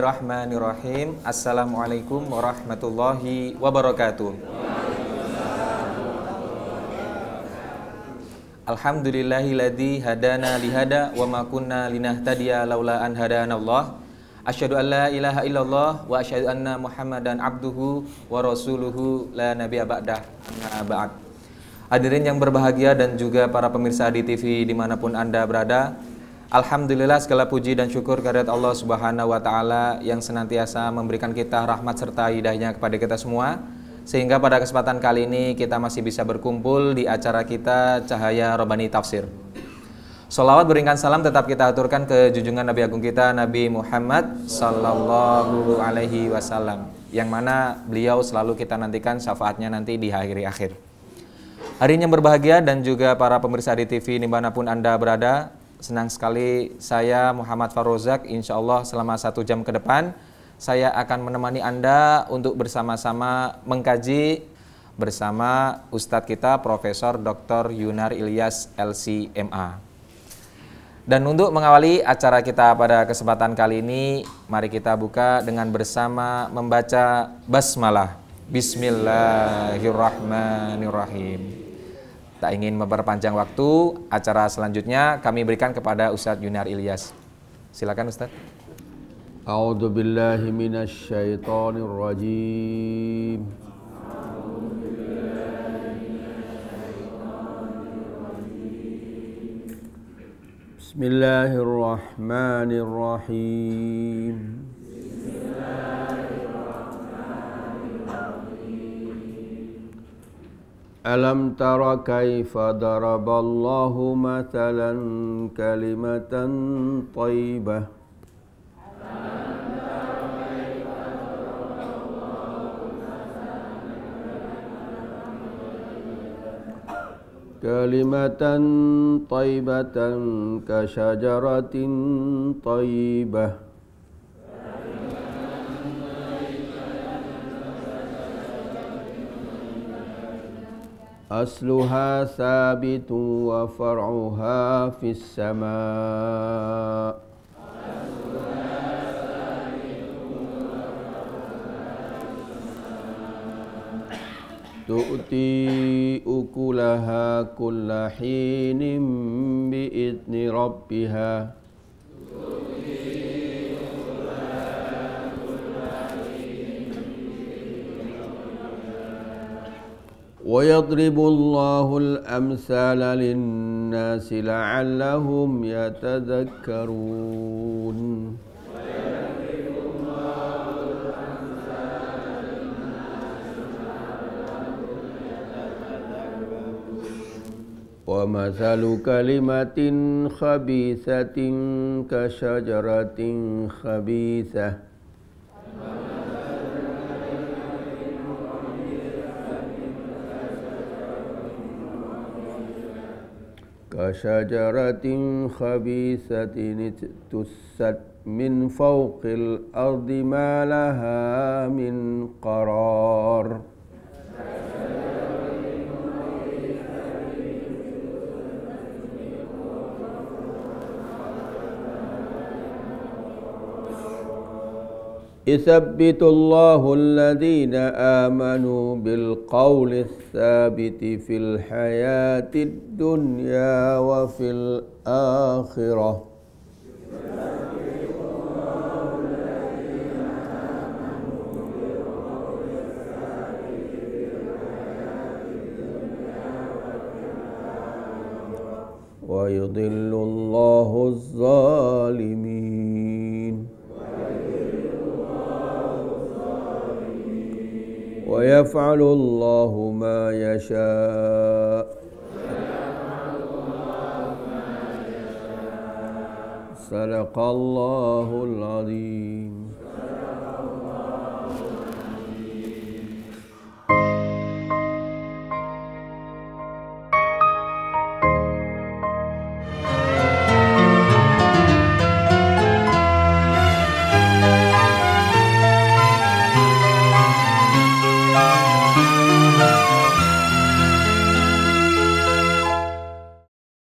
Bismillahirrahmanirrahim. Assalamualaikum warahmatullahi wabarakatuh. Alhamdulillahilladzi hadana lihada wa ma kunna linahtadiya laula an hadanallah. Asyhadu an la ilaha illallah wa asyhadu anna Muhammadan abduhu wa rasuluhu la nabiyya ba'dah. Amma ba'd. Hadirin yang berbahagia dan juga para pemirsa di TV di mana pun Anda berada, Alhamdulillah segala puji dan syukur kehadirat Allah Subhanahu wa taala yang senantiasa memberikan kita rahmat serta hidayahnya kepada kita semua. Sehingga pada kesempatan kali ini kita masih bisa berkumpul di acara kita Cahaya Robani Tafsir. Salawat berikan salam tetap kita aturkan ke junjungan Nabi Agung kita Nabi Muhammad Sallallahu Alaihi Wasallam yang mana beliau selalu kita nantikan syafaatnya nanti di akhir-akhir. Hari ini yang berbahagia dan juga para pemirsa di TV di mana pun Anda berada, Senang sekali saya Muhammad Farozak insya Allah selama satu jam ke depan saya akan menemani Anda untuk bersama-sama mengkaji bersama Ustadz kita Profesor Dr. Yunar Ilyas LCMA. Dan untuk mengawali acara kita pada kesempatan kali ini, mari kita buka dengan bersama membaca basmalah. Bismillahirrahmanirrahim. Tak ingin memperpanjang waktu, acara selanjutnya kami berikan kepada Ustadz Yunar Ilyas. Silakan Ustadz. A'udzu billahi minasyaitonir rajim. Bismillahirrahmanirrahim. ألم تر كيف ضرب الله مثلا كلمة طيبة؟ كلمة طيبة كشجرة طيبة. أصلها ثابت وفرعها في السماء. تؤتي أكلها كل حين بإذن ربها. ويضرب الله الأمثال للناس لعلهم يتذكرون. ومثل كلمة خبيثة كشجرة خبيثة كشجرة خبيثة اجتثت من فوق الأرض ما لها من قرار. يثبت الله الذين آمنوا بالقول الثابت في الحياة الدنيا وفي الآخرة. ويضل الله الظالمين. ويفعل الله ما يشاء. صدق الله العظيم.